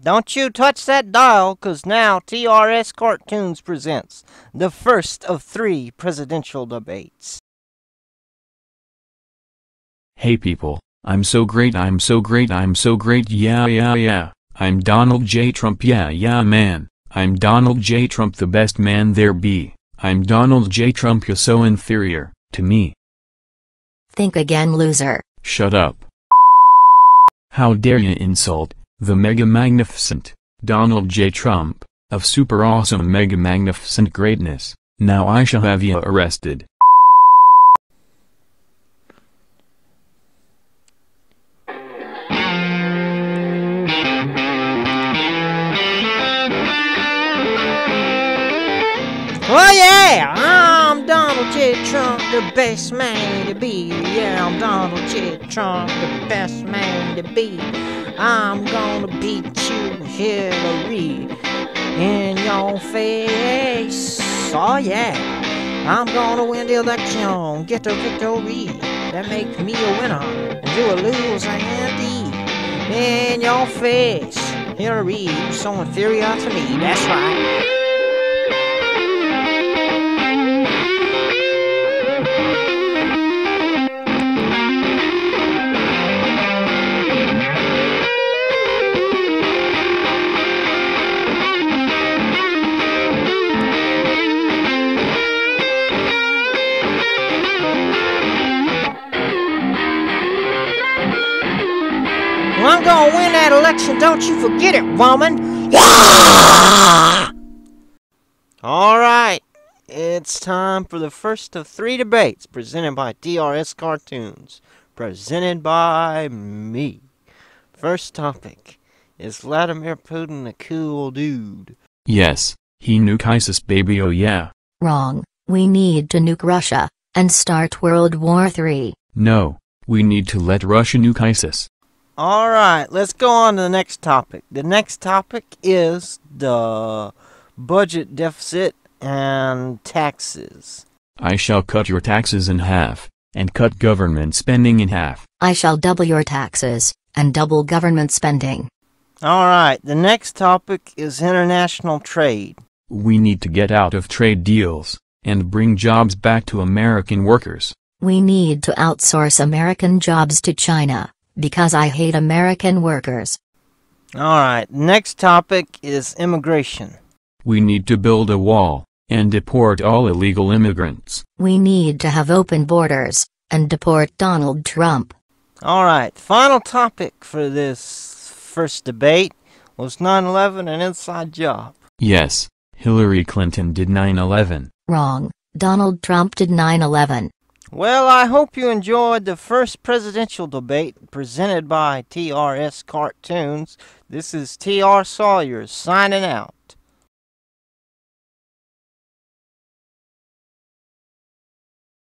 Don't you touch that dial, 'cause now TRS Cartoons presents the first of three presidential debates. Hey people, I'm so great, I'm so great, I'm so great, yeah, yeah, yeah. I'm Donald J. Trump, yeah, yeah, man. I'm Donald J. Trump, the best man there be. I'm Donald J. Trump, you're so inferior to me. Think again, loser. Shut up. How dare you insult the mega magnificent Donald J. Trump of super awesome mega magnificent greatness. Now I shall have you arrested. Oh yeah, I'm Donald J. Trump, the best man to be. Yeah, I'm Donald J. Trump, the best man to be. I'm gonna beat you, Hillary, in your face. Oh yeah, I'm gonna win the election, get the victory. That make me a winner, and you a loser, Andy. In your face, Hillary, you're so inferior to me. That's right. Well, I'm gonna win that election, don't you forget it, woman! Alright, it's time for the first of three debates presented by TRS Cartoons. Presented by me. First topic Is Vladimir Putin a cool dude? Yes, he nuke ISIS baby oh yeah. Wrong. We need to nuke Russia and start World War III. No, we need to let Russia nuke ISIS. Alright, let's go on to the next topic. The next topic is the budget deficit and taxes. I shall cut your taxes in half, and cut government spending in half. I shall double your taxes and double government spending. Alright, the next topic is international trade. We need to get out of trade deals, and bring jobs back to American workers. We need to outsource American jobs to China because I hate American workers. Alright, next topic is immigration. We need to build a wall, and deport all illegal immigrants. We need to have open borders and deport Donald Trump. Alright, final topic for this first debate was 9 11 an inside job. Yes, Hillary Clinton did 9 11. Wrong. Donald Trump did 9 11. Well, I hope you enjoyed the first presidential debate presented by TRS Cartoons. This is TR Sawyer signing out.